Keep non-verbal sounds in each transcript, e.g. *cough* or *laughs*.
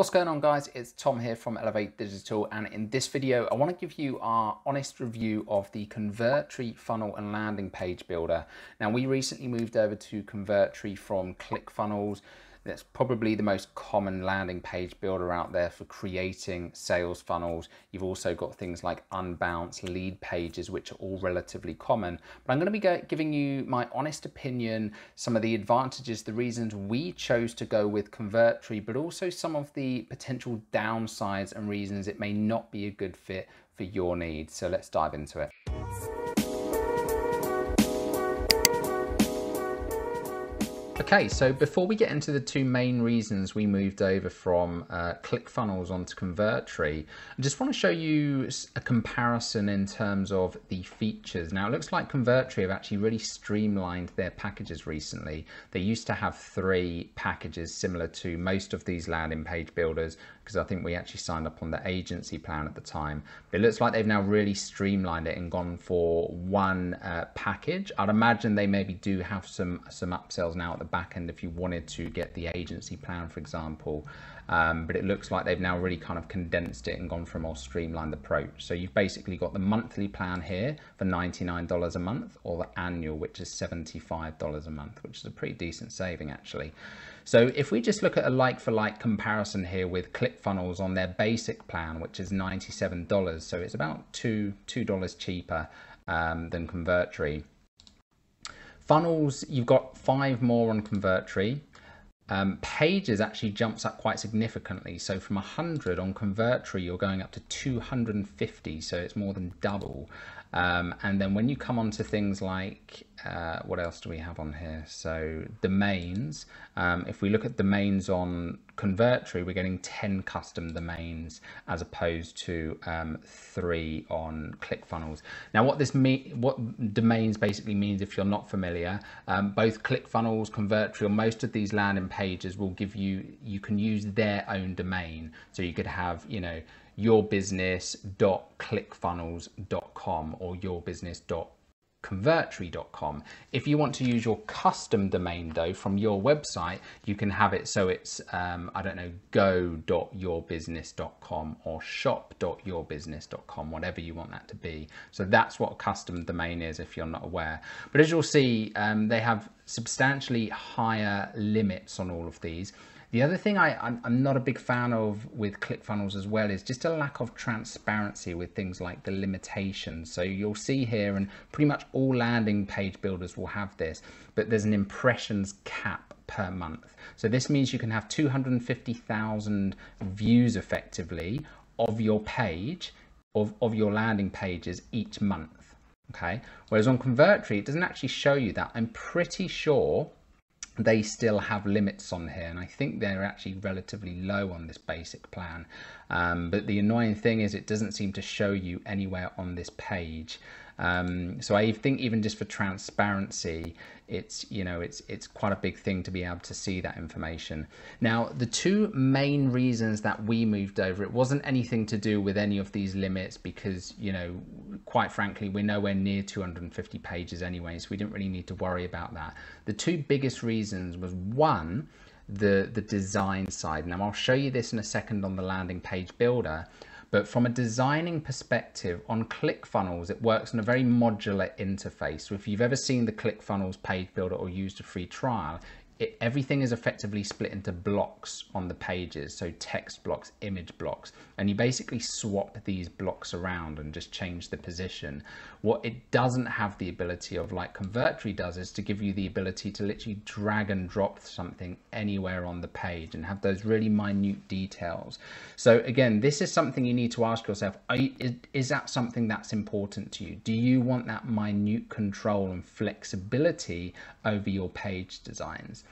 What's going on guys? It's Tom here from Elevate Digital and in this video I want to give you our honest review of the Convertri funnel and landing page builder. Now we recently moved over to Convertri from ClickFunnels that's probably the most common landing page builder out there for creating sales funnels. You've also got things like Unbounce lead pages, which are all relatively common. But I'm going to be giving you my honest opinion, some of the advantages, the reasons we chose to go with Convertri, but also some of the potential downsides and reasons it may not be a good fit for your needs. So let's dive into it. Okay, so before we get into the two main reasons we moved over from uh, ClickFunnels onto Convertri, I just want to show you a comparison in terms of the features. Now, it looks like Convertri have actually really streamlined their packages recently. They used to have three packages similar to most of these landing page builders, because I think we actually signed up on the agency plan at the time. But it looks like they've now really streamlined it and gone for one uh, package. I'd imagine they maybe do have some, some upsells now at the back end if you wanted to get the agency plan, for example. Um, but it looks like they've now really kind of condensed it and gone for a more streamlined approach. So you've basically got the monthly plan here for $99 a month or the annual, which is $75 a month, which is a pretty decent saving actually. So if we just look at a like for like comparison here with ClickFunnels on their basic plan, which is $97, so it's about two, $2 cheaper um, than Convertri. Funnels, you've got five more on Convertri. Um, pages actually jumps up quite significantly. So from 100 on Convertri, you're going up to 250. So it's more than double. Um, and then when you come on to things like, uh, what else do we have on here? So domains, um, if we look at domains on Convertri, we're getting 10 custom domains as opposed to um, three on ClickFunnels. Now what this mean, what domains basically means if you're not familiar, um, both ClickFunnels, Convertri, or most of these landing pages will give you, you can use their own domain. So you could have, you know, yourbusiness.clickfunnels.com or yourbusiness.convertri.com. If you want to use your custom domain though from your website, you can have it so it's, um, I don't know, go.yourbusiness.com or shop.yourbusiness.com, whatever you want that to be. So that's what a custom domain is if you're not aware. But as you'll see, um, they have substantially higher limits on all of these. The other thing I, I'm, I'm not a big fan of with ClickFunnels as well is just a lack of transparency with things like the limitations. So you'll see here, and pretty much all landing page builders will have this, but there's an impressions cap per month. So this means you can have 250,000 views effectively of your page, of, of your landing pages each month. Okay. Whereas on Convertri, it doesn't actually show you that. I'm pretty sure they still have limits on here and I think they're actually relatively low on this basic plan. Um, but the annoying thing is it doesn't seem to show you anywhere on this page um, so I think even just for transparency, it's you know it's it's quite a big thing to be able to see that information. Now the two main reasons that we moved over, it wasn't anything to do with any of these limits because you know quite frankly we're nowhere near 250 pages anyway, so we didn't really need to worry about that. The two biggest reasons was one the the design side. Now I'll show you this in a second on the landing page builder but from a designing perspective, on ClickFunnels, it works on a very modular interface. So if you've ever seen the ClickFunnels page builder or used a free trial, it, everything is effectively split into blocks on the pages. So text blocks, image blocks, and you basically swap these blocks around and just change the position. What it doesn't have the ability of like Convertri does is to give you the ability to literally drag and drop something anywhere on the page and have those really minute details. So again, this is something you need to ask yourself, you, is that something that's important to you? Do you want that minute control and flexibility over your page designs?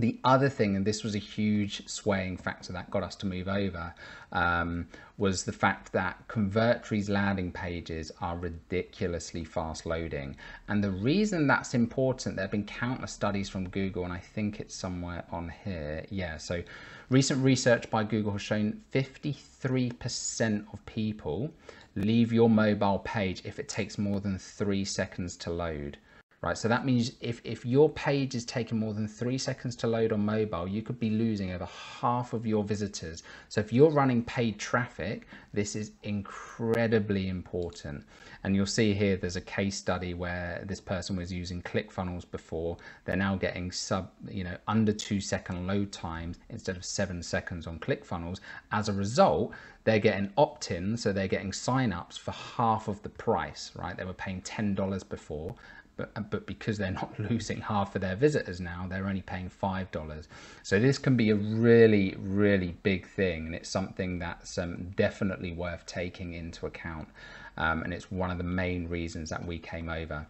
The other thing, and this was a huge swaying factor that got us to move over, um, was the fact that Convertri's landing pages are ridiculously fast loading. And the reason that's important, there have been countless studies from Google, and I think it's somewhere on here. Yeah, so recent research by Google has shown 53% of people leave your mobile page if it takes more than three seconds to load. Right? So that means if, if your page is taking more than three seconds to load on mobile, you could be losing over half of your visitors. So if you're running paid traffic, this is incredibly important. And you'll see here there's a case study where this person was using ClickFunnels before. They're now getting sub, you know, under two second load times instead of seven seconds on ClickFunnels. As a result, they're getting opt-in, so they're getting sign-ups for half of the price, right? They were paying $10 before, but, but because they're not *laughs* losing half of their visitors now, they're only paying $5. So this can be a really, really big thing, and it's something that's um, definitely worth taking into account. Um, and it's one of the main reasons that we came over.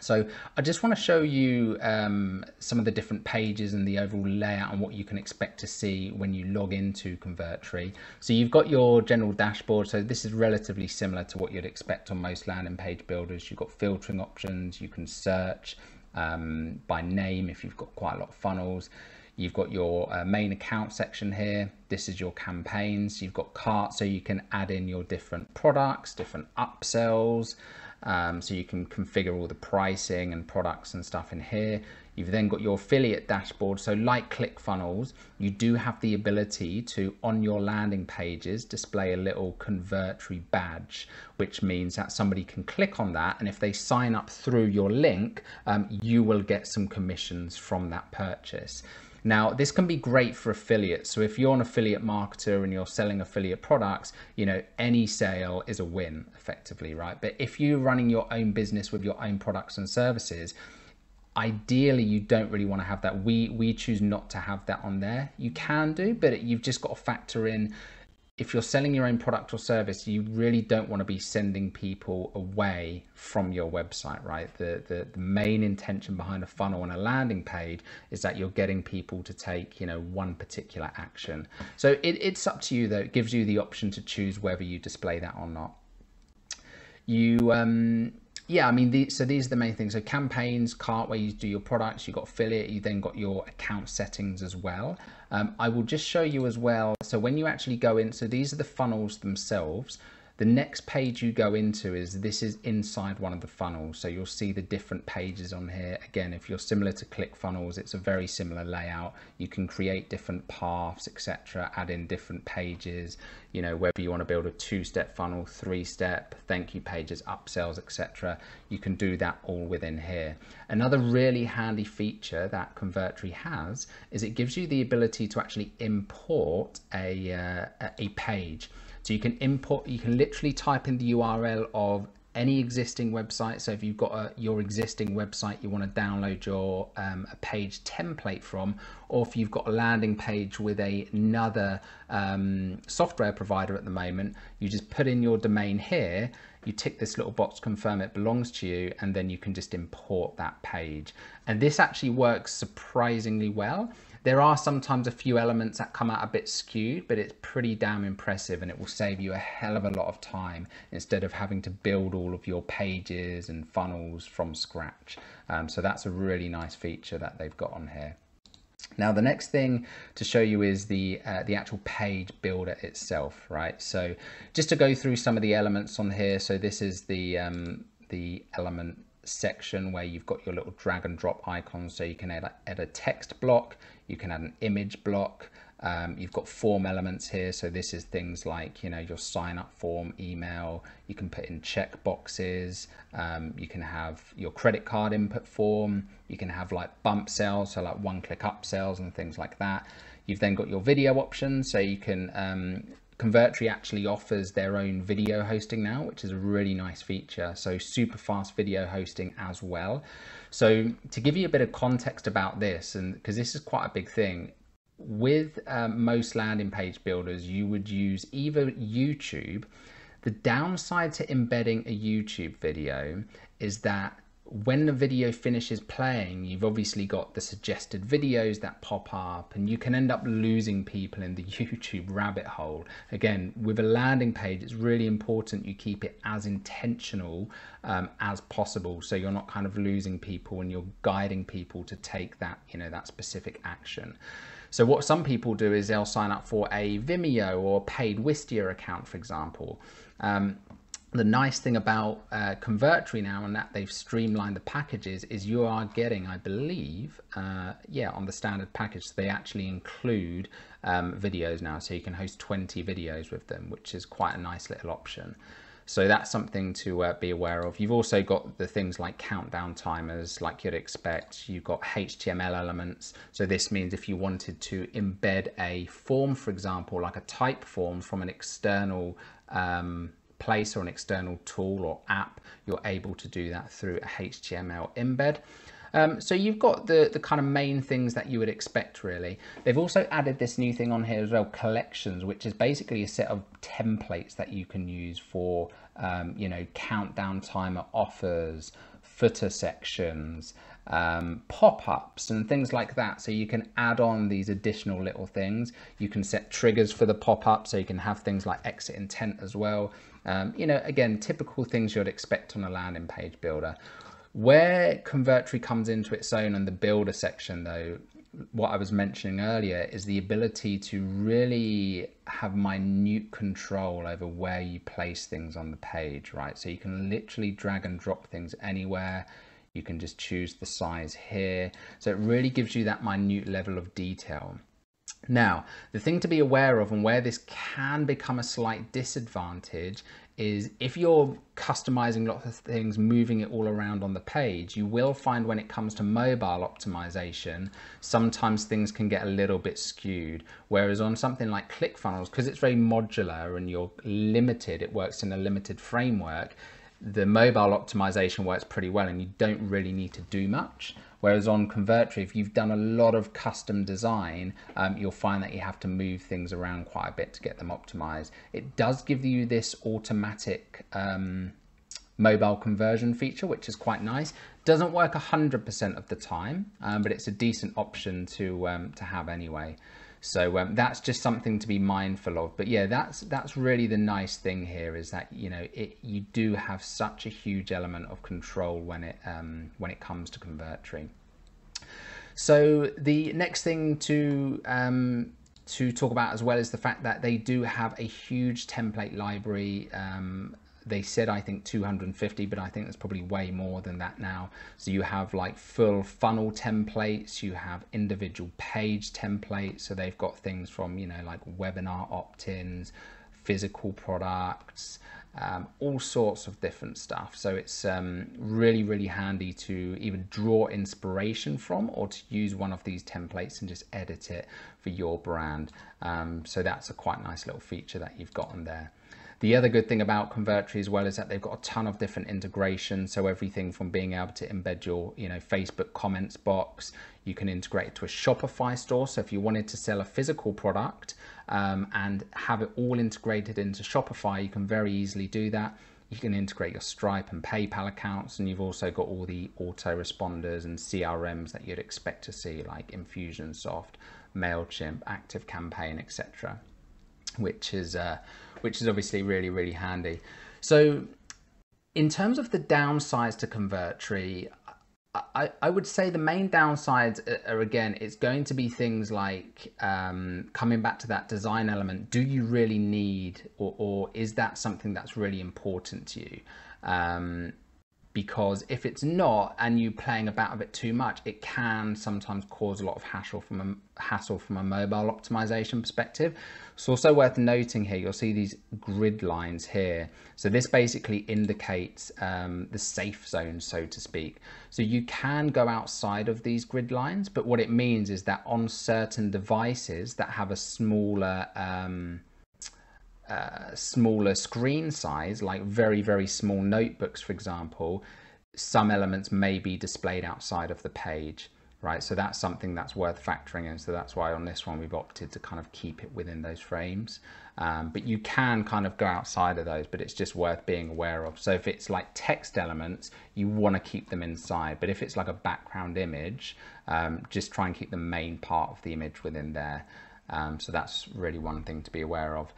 So I just want to show you um, some of the different pages and the overall layout and what you can expect to see when you log into Convertri. So you've got your general dashboard. So this is relatively similar to what you'd expect on most landing page builders. You've got filtering options. You can search um, by name if you've got quite a lot of funnels. You've got your uh, main account section here. This is your campaigns. You've got cart so you can add in your different products, different upsells. Um, so you can configure all the pricing and products and stuff in here. You've then got your affiliate dashboard. So like ClickFunnels, you do have the ability to, on your landing pages, display a little Convertri badge, which means that somebody can click on that. And if they sign up through your link, um, you will get some commissions from that purchase. Now, this can be great for affiliates. So if you're an affiliate marketer and you're selling affiliate products, you know, any sale is a win effectively, right? But if you're running your own business with your own products and services, ideally you don't really want to have that. We we choose not to have that on there. You can do, but you've just got to factor in if you're selling your own product or service, you really don't want to be sending people away from your website, right? The, the, the, main intention behind a funnel and a landing page is that you're getting people to take, you know, one particular action. So it, it's up to you though. It gives you the option to choose whether you display that or not. You, um, yeah, I mean, the, so these are the main things. So campaigns, cart where you do your products, you've got affiliate, you then got your account settings as well. Um, I will just show you as well. So when you actually go in, so these are the funnels themselves. The next page you go into is this is inside one of the funnels. So you'll see the different pages on here. Again, if you're similar to ClickFunnels, it's a very similar layout. You can create different paths, etc., add in different pages, you know, whether you want to build a two-step funnel, three-step, thank you pages, upsells, etc. You can do that all within here. Another really handy feature that Convertri has is it gives you the ability to actually import a, uh, a page. So you can import, you can literally type in the URL of any existing website. So if you've got a, your existing website you want to download your um, a page template from, or if you've got a landing page with a, another um, software provider at the moment, you just put in your domain here, you tick this little box, confirm it belongs to you, and then you can just import that page. And this actually works surprisingly well. There are sometimes a few elements that come out a bit skewed, but it's pretty damn impressive and it will save you a hell of a lot of time instead of having to build all of your pages and funnels from scratch. Um, so that's a really nice feature that they've got on here. Now the next thing to show you is the uh, the actual page builder itself, right? So just to go through some of the elements on here. So this is the um, the element section where you've got your little drag and drop icons so you can add, add a text block you can add an image block. Um, you've got form elements here. So this is things like, you know, your sign up form, email, you can put in check boxes. Um, you can have your credit card input form. You can have like bump sales, so like one click upsells and things like that. You've then got your video options. So you can, um, Convertri actually offers their own video hosting now, which is a really nice feature. So super fast video hosting as well. So to give you a bit of context about this, and because this is quite a big thing, with um, most landing page builders, you would use either YouTube. The downside to embedding a YouTube video is that when the video finishes playing, you've obviously got the suggested videos that pop up, and you can end up losing people in the *laughs* YouTube rabbit hole. Again, with a landing page, it's really important you keep it as intentional um, as possible, so you're not kind of losing people and you're guiding people to take that, you know, that specific action. So what some people do is they'll sign up for a Vimeo or paid Wistia account, for example. Um, the nice thing about uh, Convertri now and that they've streamlined the packages is you are getting, I believe, uh, yeah, on the standard package, they actually include um, videos now. So you can host 20 videos with them, which is quite a nice little option. So that's something to uh, be aware of. You've also got the things like countdown timers, like you'd expect. You've got HTML elements. So this means if you wanted to embed a form, for example, like a Typeform from an external um, place or an external tool or app, you're able to do that through a HTML embed. Um, so you've got the, the kind of main things that you would expect really. They've also added this new thing on here as well, collections, which is basically a set of templates that you can use for, um, you know, countdown timer offers, footer sections, um, pop-ups and things like that. So you can add on these additional little things. You can set triggers for the pop-up so you can have things like exit intent as well. Um, you know, again, typical things you'd expect on a landing page builder. Where Convertri comes into its own and the builder section though, what I was mentioning earlier is the ability to really have minute control over where you place things on the page, right? So you can literally drag and drop things anywhere. You can just choose the size here. So it really gives you that minute level of detail. Now, the thing to be aware of and where this can become a slight disadvantage is if you're customizing lots of things, moving it all around on the page, you will find when it comes to mobile optimization, sometimes things can get a little bit skewed. Whereas on something like ClickFunnels, because it's very modular and you're limited, it works in a limited framework, the mobile optimization works pretty well and you don't really need to do much. Whereas on Convertri, if you've done a lot of custom design, um, you'll find that you have to move things around quite a bit to get them optimized. It does give you this automatic um, mobile conversion feature, which is quite nice. Doesn't work 100% of the time, um, but it's a decent option to, um, to have anyway. So um, that's just something to be mindful of. But yeah, that's that's really the nice thing here is that you know it you do have such a huge element of control when it um, when it comes to Convertri. So the next thing to um, to talk about as well is the fact that they do have a huge template library um, they said I think 250 but I think there's probably way more than that now. So you have like full funnel templates you have individual page templates so they've got things from you know like webinar opt-ins physical products um, all sorts of different stuff. So it's um, really really handy to even draw inspiration from or to use one of these templates and just edit it for your brand. Um, so that's a quite nice little feature that you've got on there the other good thing about Convertri as well is that they've got a ton of different integrations. So everything from being able to embed your, you know, Facebook comments box, you can integrate it to a Shopify store. So if you wanted to sell a physical product um, and have it all integrated into Shopify, you can very easily do that. You can integrate your Stripe and PayPal accounts, and you've also got all the autoresponders and CRMs that you'd expect to see, like Infusionsoft, Mailchimp, ActiveCampaign, etc which is uh, which is obviously really really handy. So in terms of the downsides to Convertri, I, I would say the main downsides are again, it's going to be things like um, coming back to that design element. Do you really need, or, or is that something that's really important to you? Um, because if it's not and you're playing about a bit too much it can sometimes cause a lot of hassle from a hassle from a mobile optimization perspective. It's also worth noting here you'll see these grid lines here. So this basically indicates um, the safe zone so to speak. So you can go outside of these grid lines but what it means is that on certain devices that have a smaller um, uh, smaller screen size, like very, very small notebooks, for example, some elements may be displayed outside of the page, right? So that's something that's worth factoring in. So that's why on this one, we've opted to kind of keep it within those frames. Um, but you can kind of go outside of those, but it's just worth being aware of. So if it's like text elements, you want to keep them inside. But if it's like a background image, um, just try and keep the main part of the image within there. Um, so that's really one thing to be aware of.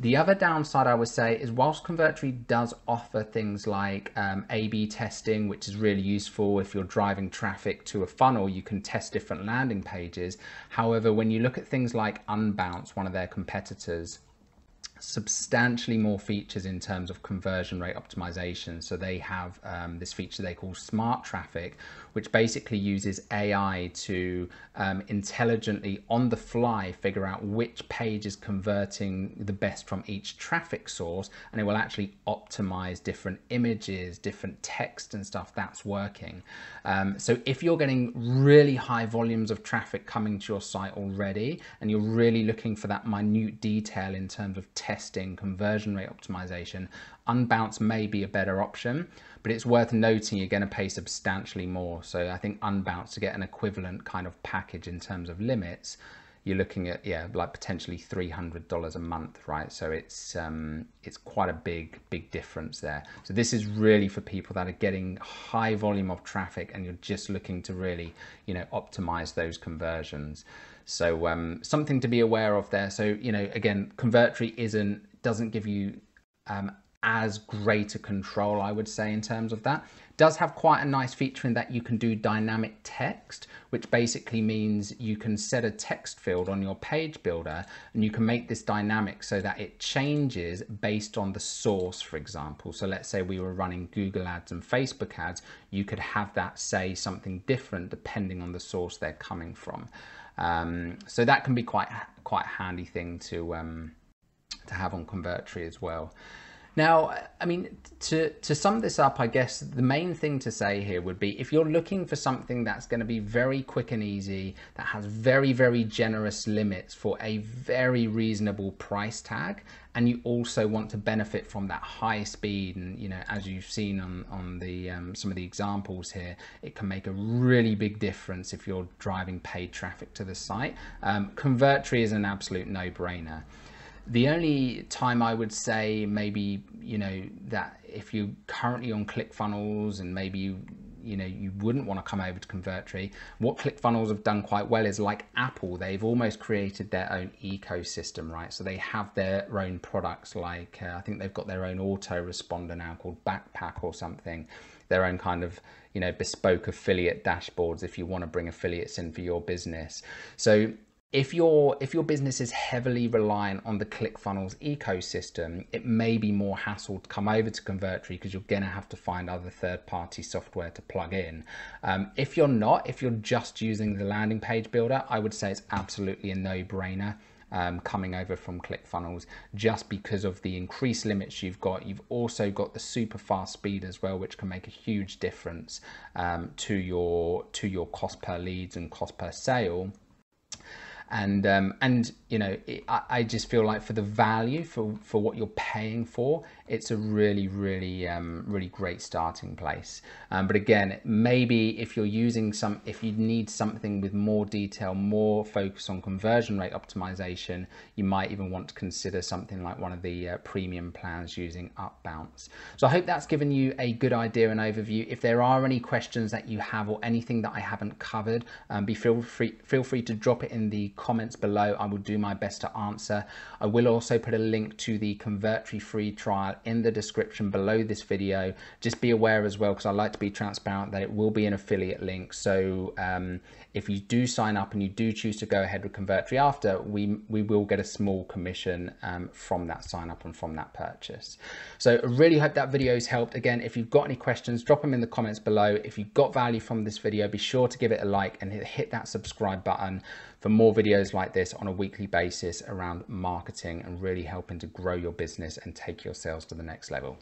The other downside I would say is whilst Convertri does offer things like um, A-B testing, which is really useful if you're driving traffic to a funnel, you can test different landing pages. However, when you look at things like Unbounce, one of their competitors, substantially more features in terms of conversion rate optimization. So they have um, this feature they call smart traffic, which basically uses AI to um, intelligently on the fly figure out which page is converting the best from each traffic source. And it will actually optimize different images, different text and stuff that's working. Um, so if you're getting really high volumes of traffic coming to your site already, and you're really looking for that minute detail in terms of testing, conversion rate optimization, Unbounce may be a better option, but it's worth noting you're going to pay substantially more. So I think Unbounce to get an equivalent kind of package in terms of limits, you're looking at yeah like potentially $300 a month right? So it's um, it's quite a big big difference there. So this is really for people that are getting high volume of traffic and you're just looking to really you know optimize those conversions so um, something to be aware of there so you know again Convertri isn't doesn't give you um, as great a control, I would say, in terms of that. Does have quite a nice feature in that you can do dynamic text, which basically means you can set a text field on your page builder and you can make this dynamic so that it changes based on the source, for example. So let's say we were running Google ads and Facebook ads, you could have that say something different depending on the source they're coming from. Um, so that can be quite quite a handy thing to um, to have on Convertri as well. Now, I mean, to, to sum this up, I guess the main thing to say here would be if you're looking for something that's going to be very quick and easy, that has very, very generous limits for a very reasonable price tag, and you also want to benefit from that high speed, and you know, as you've seen on, on the um, some of the examples here, it can make a really big difference if you're driving paid traffic to the site. Um, Convertri is an absolute no-brainer. The only time I would say maybe, you know, that if you're currently on ClickFunnels and maybe you, you know, you wouldn't want to come over to Convertri, what ClickFunnels have done quite well is like Apple, they've almost created their own ecosystem, right? So they have their own products like, uh, I think they've got their own autoresponder now called Backpack or something, their own kind of, you know, bespoke affiliate dashboards if you want to bring affiliates in for your business. So if your if your business is heavily reliant on the ClickFunnels ecosystem, it may be more hassle to come over to Convertri because you're going to have to find other third-party software to plug in. Um, if you're not, if you're just using the landing page builder, I would say it's absolutely a no-brainer. Um, coming over from ClickFunnels just because of the increased limits you've got. You've also got the super fast speed as well, which can make a huge difference um, to your to your cost per leads and cost per sale and um, and you know it, I, I, just feel like for the value for for what you're paying for it's a really really um, really great starting place. Um, but again maybe if you're using some if you need something with more detail more focus on conversion rate optimization you might even want to consider something like one of the uh, premium plans using Unbounce. So I hope that's given you a good idea and overview. If there are any questions that you have or anything that I haven't covered um, be feel free feel free to drop it in the comments below. I will do my best to answer. I will also put a link to the Convertri free trial in the description below this video. Just be aware as well, because I like to be transparent that it will be an affiliate link. So um, if you do sign up and you do choose to go ahead with Convertri after, we, we will get a small commission um, from that sign up and from that purchase. So I really hope that video has helped. Again, if you've got any questions, drop them in the comments below. If you got value from this video, be sure to give it a like and hit that subscribe button for more videos like this on a weekly basis around marketing and really helping to grow your business and take your sales to the next level.